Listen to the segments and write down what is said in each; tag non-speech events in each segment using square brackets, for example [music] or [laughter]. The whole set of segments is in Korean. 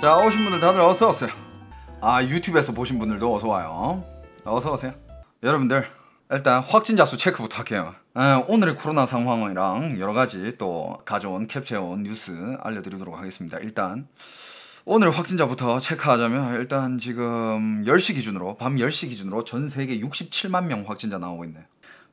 자 오신 분들 다들 어서 오세요. 아 유튜브에서 보신 분들도 어서 와요. 어서 오세요. 여러분들 일단 확진자 수 체크부터 할게요. 에, 오늘의 코로나 상황이랑 여러 가지 또 가져온 캡처해온 뉴스 알려드리도록 하겠습니다. 일단 오늘 확진자부터 체크하자면 일단 지금 10시 기준으로 밤 10시 기준으로 전 세계 67만 명 확진자 나오고 있네요.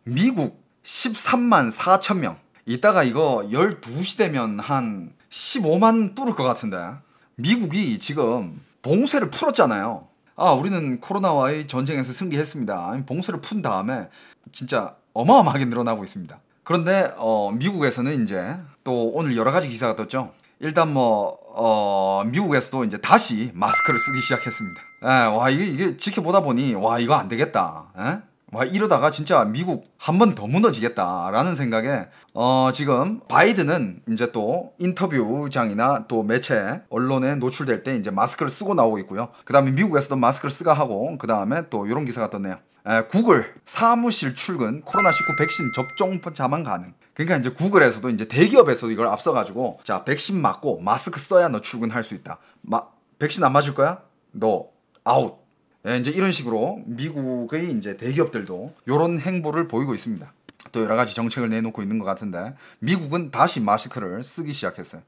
미국 13만 4천 명. 이따가 이거 12시 되면 한 15만 뚫을 것 같은데. 미국이 지금 봉쇄를 풀었잖아요. 아, 우리는 코로나와의 전쟁에서 승리했습니다. 봉쇄를 푼 다음에 진짜 어마어마하게 늘어나고 있습니다. 그런데 어, 미국에서는 이제 또 오늘 여러 가지 기사가 떴죠. 일단 뭐 어, 미국에서도 이제 다시 마스크를 쓰기 시작했습니다. 에, 와 이게 이게 지켜보다 보니 와 이거 안 되겠다. 에? 와 이러다가 진짜 미국 한 번 더 무너지겠다라는 생각에 어 지금 바이든은 이제 또 인터뷰장이나 또 매체 언론에 노출될 때 이제 마스크를 쓰고 나오고 있고요. 그다음에 미국에서도 마스크를 쓰가 하고 그다음에 또 이런 기사가 떴네요. 에, 구글 사무실 출근 코로나19 백신 접종자만 가능. 그러니까 이제 구글에서도 이제 대기업에서도 이걸 앞서가지고 자 백신 맞고 마스크 써야 너 출근할 수 있다. 마 백신 안 맞을 거야? 너 아웃. 예, 이제 이런 식으로 미국의 이제 대기업들도 이런 행보를 보이고 있습니다. 또 여러 가지 정책을 내놓고 있는 것 같은데 미국은 다시 마스크를 쓰기 시작했어요.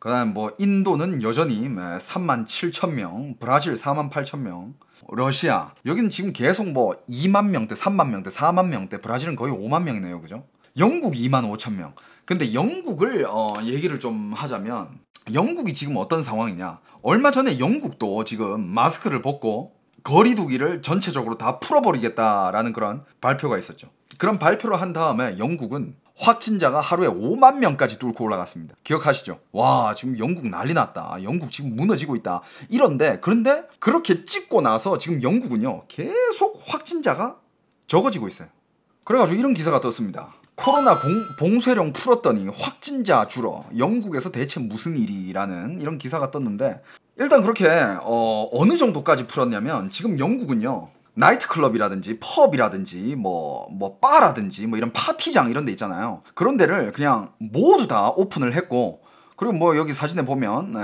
그다음 뭐 인도는 여전히 3만 7천 명, 브라질 4만 8천 명, 러시아 여기는 지금 계속 뭐 2만 명대, 3만 명대, 4만 명대, 브라질은 거의 5만 명이네요, 그죠? 영국 2만 5천 명. 근데 영국을 어, 얘기를 좀 하자면 영국이 지금 어떤 상황이냐? 얼마 전에 영국도 지금 마스크를 벗고 거리두기를 전체적으로 다 풀어버리겠다라는 그런 발표가 있었죠. 그런 발표를 한 다음에 영국은 확진자가 하루에 5만 명까지 뚫고 올라갔습니다. 기억하시죠? 와, 지금 영국 난리 났다. 영국 지금 무너지고 있다. 이런데, 그런데 그렇게 찍고 나서 지금 영국은요, 계속 확진자가 적어지고 있어요. 그래가지고 이런 기사가 떴습니다. 코로나 공, 봉쇄령 풀었더니 확진자 줄어. 영국에서 대체 무슨 일이라는 이런 기사가 떴는데 일단 그렇게 어, 어느 정도까지 풀었냐면 지금 영국은요. 나이트클럽이라든지 펍이라든지 뭐 뭐 바라든지 뭐 이런 파티장 이런 데 있잖아요. 그런 데를 그냥 모두 다 오픈을 했고 그리고 뭐 여기 사진에 보면 네.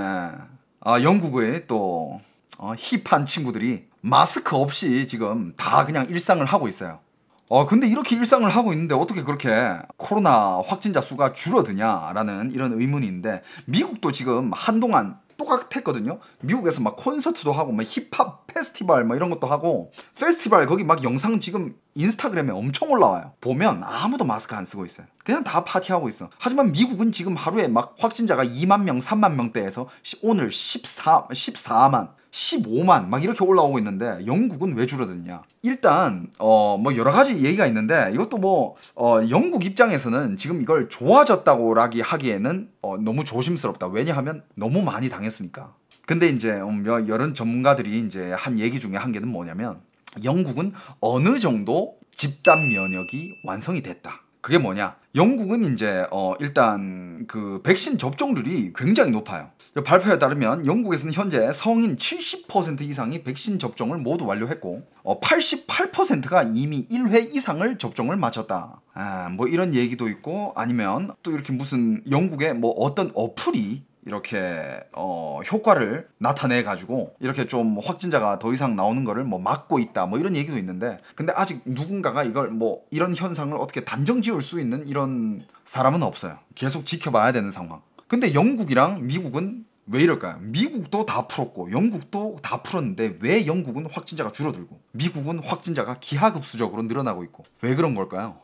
아, 영국의 또 어, 힙한 친구들이 마스크 없이 지금 다 그냥 일상을 하고 있어요. 어, 근데 이렇게 일상을 하고 있는데 어떻게 그렇게 코로나 확진자 수가 줄어드냐라는 이런 의문이 있는데 미국도 지금 한동안 똑같았거든요. 미국에서 막 콘서트도 하고 막 힙합 페스티벌 뭐 이런 것도 하고 페스티벌 거기 막 영상 지금 인스타그램에 엄청 올라와요. 보면 아무도 마스크 안 쓰고 있어요. 그냥 다 파티하고 있어. 하지만 미국은 지금 하루에 막 확진자가 2만 명, 3만 명대에서 오늘 14 14만 15만 막 이렇게 올라오고 있는데 영국은 왜 줄어드냐? 일단 어 뭐 여러 가지 얘기가 있는데 이것도 뭐 어 영국 입장에서는 지금 이걸 좋아졌다고라기 하기에는 어 너무 조심스럽다. 왜냐하면 너무 많이 당했으니까. 근데 이제 음, 여러 전문가들이 이제 한 얘기 중에 한 개는 뭐냐면 영국은 어느 정도 집단 면역이 완성이 됐다. 그게 뭐냐? 영국은 이제 어 일단 그 백신 접종률이 굉장히 높아요. 발표에 따르면 영국에서는 현재 성인 70% 이상이 백신 접종을 모두 완료했고 어 88%가 이미 1회 이상을 접종을 마쳤다. 아, 뭐 이런 얘기도 있고 아니면 또 이렇게 무슨 영국의 뭐 어떤 어플이 이렇게 어 효과를 나타내 가지고 이렇게 좀 확진자가 더 이상 나오는 거를 뭐 막고 있다 뭐 이런 얘기도 있는데 근데 아직 누군가가 이걸 뭐 이런 현상을 어떻게 단정 지을 수 있는 이런 사람은 없어요. 계속 지켜봐야 되는 상황. 근데 영국이랑 미국은 왜 이럴까요? 미국도 다 풀었고 영국도 다 풀었는데 왜 영국은 확진자가 줄어들고 미국은 확진자가 기하급수적으로 늘어나고 있고 왜 그런 걸까요?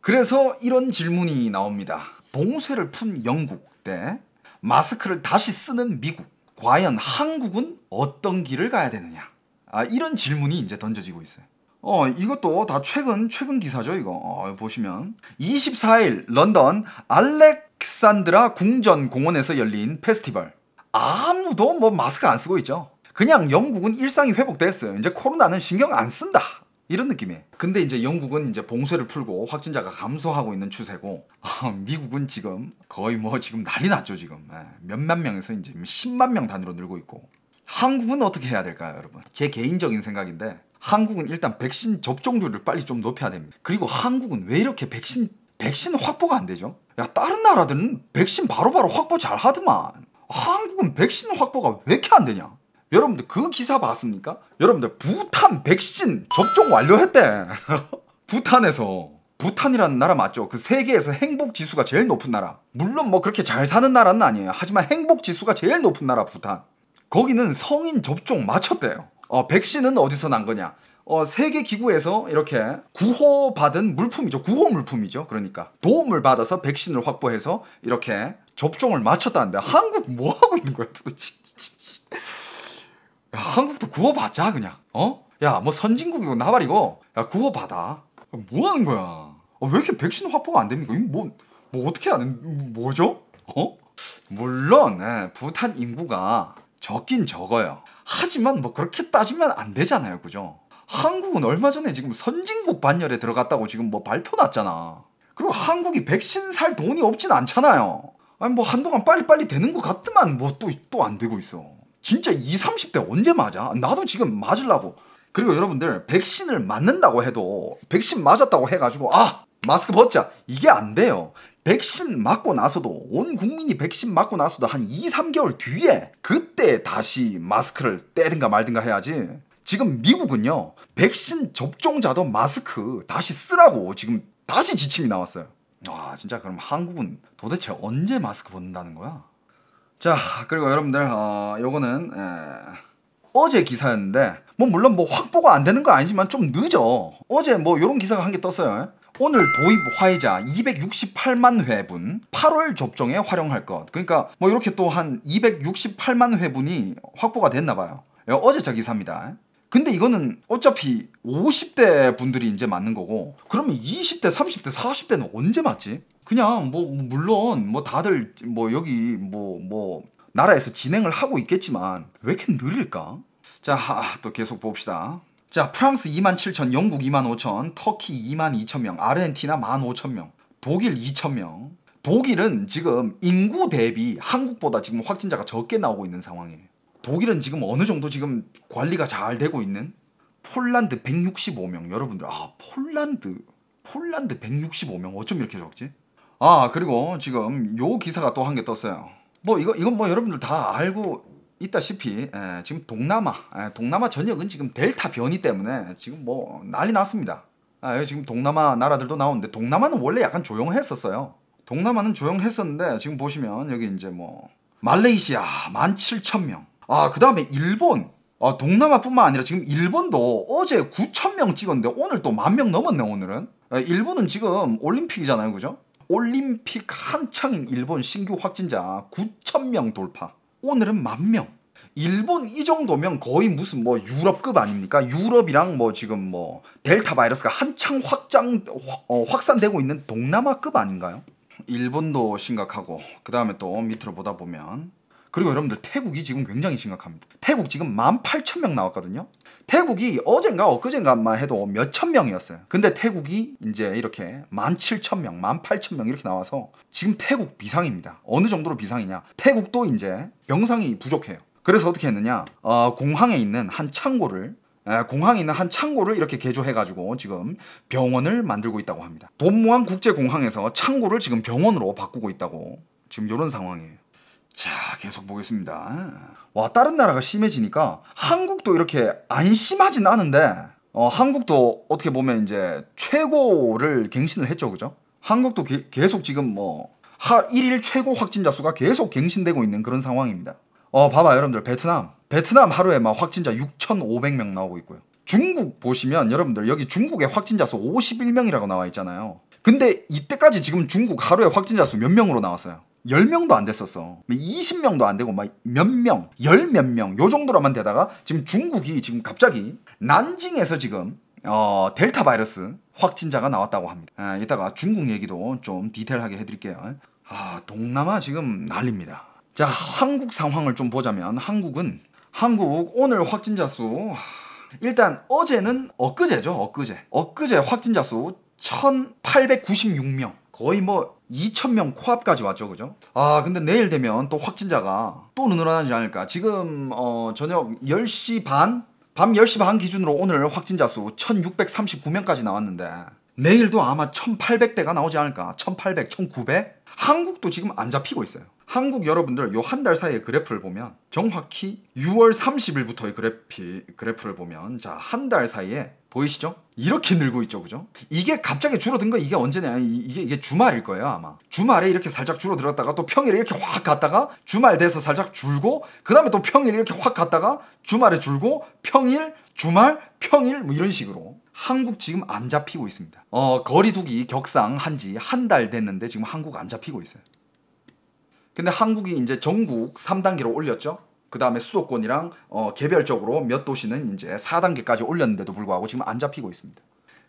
그래서 이런 질문이 나옵니다. 봉쇄를 푼 영국 때 마스크를 다시 쓰는 미국. 과연 한국은 어떤 길을 가야 되느냐? 아, 이런 질문이 이제 던져지고 있어요. 어, 이것도 다 최근, 최근 기사죠, 이거. 어, 보시면. 24일, 런던 알렉산드라 궁전 공원에서 열린 페스티벌. 아무도 뭐 마스크 안 쓰고 있죠. 그냥 영국은 일상이 회복됐어요. 이제 코로나는 신경 안 쓴다. 이런 느낌이에요. 근데 이제 영국은 이제 봉쇄를 풀고 확진자가 감소하고 있는 추세고 어, 미국은 지금 거의 뭐 지금 난리 났죠 지금 예, 몇만 명에서 이제 10만 명 단위로 늘고 있고 한국은 어떻게 해야 될까요 여러분? 제 개인적인 생각인데 한국은 일단 백신 접종률을 빨리 좀 높여야 됩니다. 그리고 한국은 왜 이렇게 백신 백신 확보가 안 되죠? 야 다른 나라들은 백신 바로바로 바로 확보 잘 하더만. 한국은 백신 확보가 왜 이렇게 안 되냐? 여러분들 그 기사 봤습니까? 여러분들 부탄 백신 접종 완료했대. [laughs] 부탄에서 부탄이라는 나라 맞죠? 그 세계에서 행복 지수가 제일 높은 나라. 물론 뭐 그렇게 잘 사는 나라는 아니에요. 하지만 행복 지수가 제일 높은 나라 부탄. 거기는 성인 접종 마쳤대요. 어, 백신은 어디서 난 거냐? 어, 세계 기구에서 이렇게 구호받은 물품이죠. 구호 물품이죠. 그러니까 도움을 받아서 백신을 확보해서 이렇게 접종을 마쳤다는데 한국 뭐 하고 있는 거야 도대체? [laughs] 야, 한국도 구호 받자 그냥. 어? 야, 뭐 선진국이고 나발이고 야, 구호 받아. 뭐 하는 거야? 어, 왜 이렇게 백신 확보가 안 됩니까? 이거 뭐, 뭐 어떻게 하는, 뭐죠? 어? 물론, 예, 부탄 인구가 적긴 적어요. 하지만 뭐 그렇게 따지면 안 되잖아요. 그죠? 한국은 얼마 전에 지금 선진국 반열에 들어갔다고 지금 뭐 발표 났잖아. 그리고 한국이 백신 살 돈이 없진 않잖아요. 아니 뭐 한동안 빨리빨리 되는 것 같더만 뭐 또 또 안 되고 있어. 진짜 20, 30대 언제 맞아? 나도 지금 맞으려고. 그리고 여러분들 백신을 맞는다고 해도 백신 맞았다고 해가지고 아 마스크 벗자 이게 안 돼요. 백신 맞고 나서도 온 국민이 백신 맞고 나서도 한 2, 3개월 뒤에 그때 다시 마스크를 떼든가 말든가 해야지. 지금 미국은요 백신 접종자도 마스크 다시 쓰라고 지금 다시 지침이 나왔어요. 와 진짜 그럼 한국은 도대체 언제 마스크 벗는다는 거야? 자 그리고 여러분들 어 요거는 에, 어제 기사였는데 뭐 물론 뭐 확보가 안 되는 거 아니지만 좀 늦어. 어제 뭐 요런 기사가 한 개 떴어요. 오늘 도입 화이자 268만 회분 8월 접종에 활용할 것. 그러니까 뭐 이렇게 또 한 268만 회분이 확보가 됐나 봐요. 어제 저 기사입니다. 근데 이거는 어차피 50대 분들이 이제 맞는 거고 그러면 20대, 30대, 40대는 언제 맞지? 그냥 뭐 물론 뭐 다들 뭐 여기 뭐뭐 뭐 나라에서 진행을 하고 있겠지만 왜 이렇게 느릴까? 자, 또 계속 봅시다. 자, 프랑스 2만 7천, 영국 2만 5천, 터키 2만 2천 명, 아르헨티나 1만 5천 명, 독일 2천 명. 독일은 지금 인구 대비 한국보다 지금 확진자가 적게 나오고 있는 상황이에요. 독일은 지금 어느 정도 지금 관리가 잘 되고 있는 폴란드 165명. 여러분들, 아, 폴란드. 폴란드 165명. 어쩜 이렇게 적지? 아, 그리고 지금 요 기사가 또 한 개 떴어요. 뭐 이거 이건 뭐 여러분들 다 알고 있다시피 에, 예, 지금 동남아 에, 예, 동남아 전역은 지금 델타 변이 때문에 지금 뭐 난리 났습니다. 아, 지금 동남아 나라들도 나오는데 동남아는 원래 약간 조용했었어요. 동남아는 조용했었는데 지금 보시면 여기 이제 뭐 말레이시아 17,000명. 아, 그 다음에 일본 아, 동남아뿐만 아니라 지금 일본도 어제 9,000명 찍었는데 오늘 또 만 명 넘었네, 오늘은. 아, 일본은 지금 올림픽이잖아요. 그죠? 올림픽 한창인 일본 신규 확진자 9,000명 돌파. 오늘은 만 명. 일본 이 정도면 거의 무슨 뭐 유럽급 아닙니까? 유럽이랑 뭐 지금 뭐 델타 바이러스가 한창 확장 어, 확산되고 있는 동남아급 아닌가요? 일본도 심각하고 그 다음에 또 밑으로 보다 보면 그리고 여러분들 태국이 지금 굉장히 심각합니다. 태국 지금 18,000명 나왔거든요. 태국이 어젠가 엊그젠가만 해도 몇천 명이었어요. 근데 태국이 이제 이렇게 17,000명, 18,000명 이렇게 나와서 지금 태국 비상입니다. 어느 정도로 비상이냐? 태국도 이제 병상이 부족해요. 그래서 어떻게 했느냐? 어, 공항에 있는 한 창고를 공항에 있는 한 창고를 이렇게 개조해가지고 지금 병원을 만들고 있다고 합니다. 돈무안 국제공항에서 창고를 지금 병원으로 바꾸고 있다고 지금 이런 상황이에요. 자, 계속 보겠습니다. 와, 다른 나라가 심해지니까 한국도 이렇게 안 심하진 않은데, 어, 한국도 어떻게 보면 이제 최고를 갱신을 했죠, 그죠? 한국도 게, 계속 지금 뭐, 하, 1일 최고 확진자 수가 계속 갱신되고 있는 그런 상황입니다. 어, 봐봐, 여러분들. 베트남. 베트남 하루에 막 확진자 6,500명 나오고 있고요. 중국 보시면 여러분들 여기 중국의 확진자 수 51명이라고 나와 있잖아요. 근데 이때까지 지금 중국 하루에 확진자 수 몇 명으로 나왔어요? 10명도 안 됐었어. 20명도 안 되고 막 몇 명, 열 몇 명, 요 정도로만 되다가 지금 중국이 지금 갑자기 난징에서 지금 어, 델타 바이러스 확진자가 나왔다고 합니다. 아, 이따가 중국 얘기도 좀 디테일하게 해드릴게요. 아, 동남아 지금 난립니다. 자, 한국 상황을 좀 보자면 한국은 한국 오늘 확진자 수 일단 어제는 엊그제죠, 엊그제. 엊그제 확진자 수 1896명. 거의 뭐 2,000명 코앞까지 왔죠, 그죠? 아, 근데 내일 되면 또 확진자가 또 늘어나지 않을까. 지금, 어, 저녁 10시 반? 밤 10시 반 기준으로 오늘 확진자 수 1,639명까지 나왔는데, 내일도 아마 1800대가 나오지 않을까 1800, 1900 한국도 지금 안 잡히고 있어요 한국 여러분들 요 한 달 사이의 그래프를 보면 정확히 6월 30일부터의 그래피, 그래프를 보면 자 한 달 사이에 보이시죠? 이렇게 늘고 있죠, 그죠? 이게 갑자기 줄어든 거 이게 언제냐? 이게 이게 주말일 거예요, 아마. 주말에 이렇게 살짝 줄어들었다가 또 평일에 이렇게 확 갔다가 주말 돼서 살짝 줄고 그 다음에 또 평일에 이렇게 확 갔다가 주말에 줄고 평일, 주말, 평일 뭐 이런 식으로 한국 지금 안 잡히고 있습니다. 어, 거리두기 격상 한지 한 달 됐는데 지금 한국 안 잡히고 있어요. 근데 한국이 이제 전국 3단계로 올렸죠. 그 다음에 수도권이랑 어, 개별적으로 몇 도시는 이제 4단계까지 올렸는데도 불구하고 지금 안 잡히고 있습니다.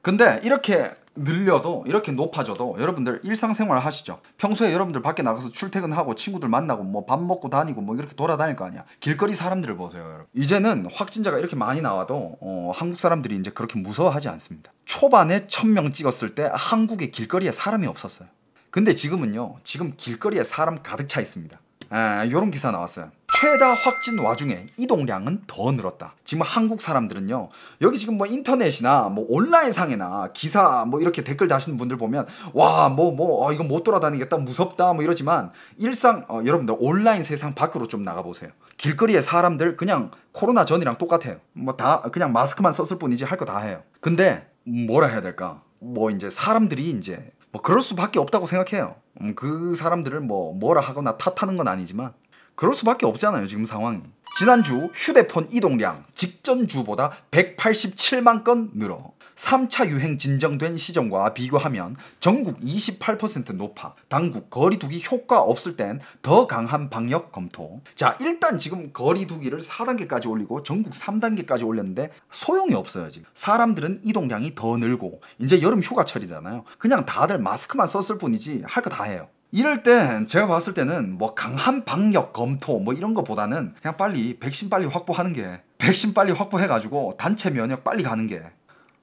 근데 이렇게 늘려도 이렇게 높아져도 여러분들 일상생활 하시죠. 평소에 여러분들 밖에 나가서 출퇴근하고 친구들 만나고 뭐 밥 먹고 다니고 뭐 이렇게 돌아다닐 거 아니야. 길거리 사람들을 보세요, 여러분. 이제는 확진자가 이렇게 많이 나와도 어, 한국 사람들이 이제 그렇게 무서워하지 않습니다. 초반에 천 명 찍었을 때 한국의 길거리에 사람이 없었어요. 근데 지금은요, 지금 길거리에 사람 가득 차 있습니다. 에, 이런 기사 나왔어요. 최다 확진 와중에 이동량은 더 늘었다. 지금 한국 사람들은요, 여기 지금 뭐 인터넷이나 뭐 온라인 상에나 기사 뭐 이렇게 댓글 다시는 분들 보면, 와, 뭐, 뭐, 어, 이거 못 돌아다니겠다, 무섭다, 뭐 이러지만, 일상, 어, 여러분들 온라인 세상 밖으로 좀 나가 보세요. 길거리에 사람들 그냥 코로나 전이랑 똑같아요. 뭐 다, 그냥 마스크만 썼을 뿐이지 할 거 다 해요. 근데, 뭐라 해야 될까? 뭐 이제 사람들이 이제 뭐 그럴 수밖에 없다고 생각해요. 음, 그 사람들을 뭐 뭐라 하거나 탓하는 건 아니지만 그럴 수밖에 없잖아요 지금 상황이. 지난주 휴대폰 이동량 직전 주보다 187만 건 늘어 3차 유행 진정된 시점과 비교하면 전국 28% 높아 당국 거리두기 효과 없을 땐 더 강한 방역 검토. 자, 일단 지금 거리두기를 4단계까지 올리고 전국 3단계까지 올렸는데 소용이 없어요, 지금. 사람들은 이동량이 더 늘고 이제 여름 휴가철이잖아요. 그냥 다들 마스크만 썼을 뿐이지 할 거 다 해요. 이럴 땐 제가 봤을 때는 뭐 강한 방역 검토 뭐 이런 거보다는 그냥 빨리 백신 빨리 확보하는 게 백신 빨리 확보해가지고 단체 면역 빨리 가는 게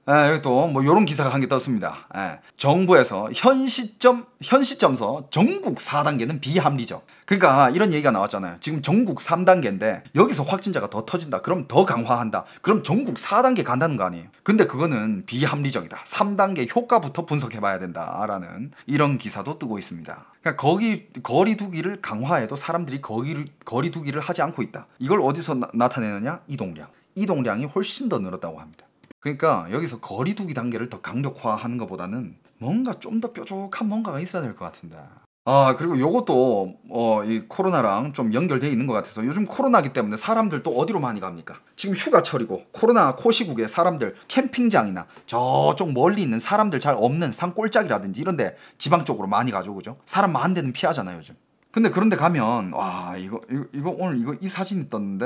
예, 여기 또뭐 이런 기사가 한 개 떴습니다. 예, 정부에서 현 시점 현 시점서 전국 4단계는 비합리적. 그러니까 이런 얘기가 나왔잖아요. 지금 전국 3단계인데 여기서 확진자가 더 터진다. 그럼 더 강화한다. 그럼 전국 4단계 간다는 거 아니에요. 근데 그거는 비합리적이다. 3단계 효과부터 분석해 봐야 된다라는 이런 기사도 뜨고 있습니다. 그러니까 거기 거리두기를 강화해도 사람들이 거기 거리두기를 하지 않고 있다. 이걸 어디서 나, 타내느냐 이동량. 이동량이 훨씬 더 늘었다고 합니다. 그러니까 여기서 거리두기 단계를 더 강력화하는 것보다는 뭔가 좀 더 뾰족한 뭔가가 있어야 될 것 같은데. 아 그리고 요것도 어, 이 코로나랑 좀 연결돼 있는 것 같아서 요즘 코로나기 때문에 사람들 또 어디로 많이 갑니까? 지금 휴가철이고 코로나 코시국에 사람들 캠핑장이나 저쪽 멀리 있는 사람들 잘 없는 산골짜기라든지 이런데 지방 쪽으로 많이 가죠, 그죠? 사람 많은 데는 피하잖아요, 요즘. 근데 그런데 가면 와 이거 이거, 이거 오늘 이거 이 사진이 떴는데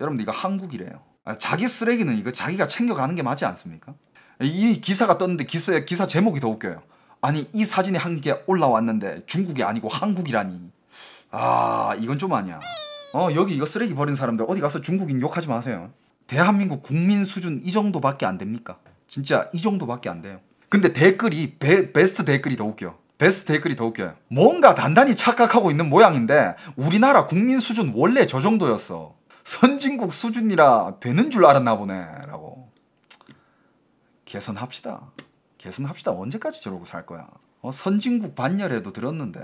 여러분들 이거 한국이래요. 아, 자기 쓰레기는 이거 자기가 챙겨가는 게 맞지 않습니까? 이 기사가 떴는데 기사, 기사 제목이 더 웃겨요. 아니 이 사진이 한 개 올라왔는데 중국이 아니고 한국이라니. 아 이건 좀 아니야. 어 여기 이거 쓰레기 버린 사람들 어디 가서 중국인 욕하지 마세요. 대한민국 국민 수준 이 정도밖에 안 됩니까? 진짜 이 정도밖에 안 돼요. 근데 댓글이 베, 베스트 댓글이 더 웃겨. 베스트 댓글이 더 웃겨요. 뭔가 단단히 착각하고 있는 모양인데 우리나라 국민 수준 원래 저 정도였어. 선진국 수준이라 되는 줄 알았나 보네라고 개선합시다. 개선합시다. 언제까지 저러고 살 거야? 어, 선진국 반열에도 들었는데